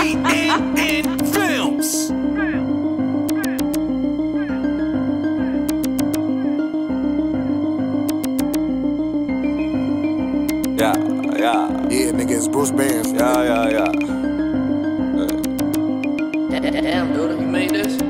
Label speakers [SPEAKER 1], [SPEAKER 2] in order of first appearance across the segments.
[SPEAKER 1] BNN Films.
[SPEAKER 2] Yeah, yeah,
[SPEAKER 3] Yeah, nigga, it's BruceBandz.
[SPEAKER 2] yeah, yeah, yeah.
[SPEAKER 4] Damn, dude, you made this?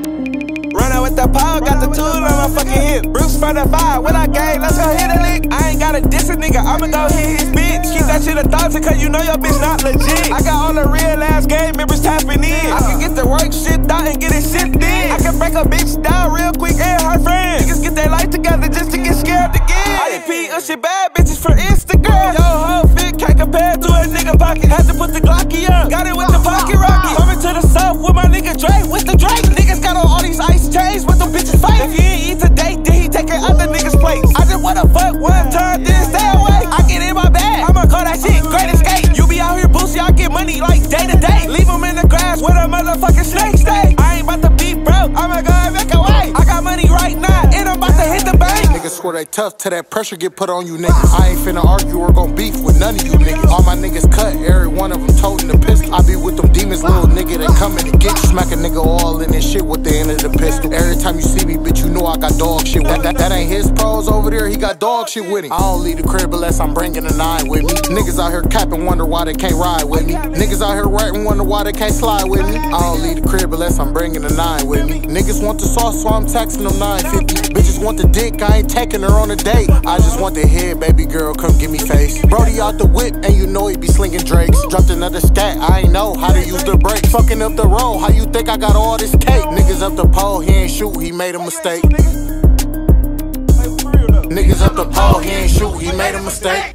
[SPEAKER 2] Run out with the power, got the tool on my fucking hip. Bruce for the five, when I gang, let's go hit a lick. I ain't gotta diss a nigga, I'ma go hit his bitch. A thousand, cause you know your bitch not legit. I got all the real ass game members tapping in. I can get the work shit out and get it shit in. I can break a bitch down real quick and her friends. Niggas get their life together just to get scared again. IDP, shit bad bitches for Instagram. Yo, whole fit can't compare to a nigga pocket. Had to put the Glocky up, got it with the pocket rocket. Coming to the south with my nigga Drake, with the Drake. Niggas got on all these ice chains with them bitches fight. If he ain't eat today, then he taking other niggas' plates. I just wanna fuck grass where the motherfucking snake stay. I ain't about to be broke, I'ma go and make a way. I got money right now, and I'm about to hit the bank.
[SPEAKER 3] Niggas swear they tough till that pressure get put on you niggas. I ain't finna argue or gon' beef with none of you niggas. All my niggas cut, every one of them toting the pistol. I be with them demons, little coming to get you. Smack a nigga all in this shit with the end of the pistol. Every time you see me, bitch, you know I got dog shit. That, that, that ain't his pros over there, he got dog shit with him. I don't leave the crib unless I'm bringing a nine with me. Niggas out here capping, wonder why they can't ride with me. Niggas out here writing, wonder why they can't slide with me. I don't leave the crib unless I'm bringing a nine with me. Niggas want the sauce, so I'm taxing them 950. Bitches want the dick, I ain't taking her on a date. I just want the head, baby girl, come give me face. Brody out the whip, and you know he be slinging drakes. Dropped another stat, I ain't know how to use the brake. Fucking up the road, how you think I got all this cake? Niggas up the pole, he ain't shoot, he made a mistake. Niggas up the pole, he ain't shoot, he made a mistake.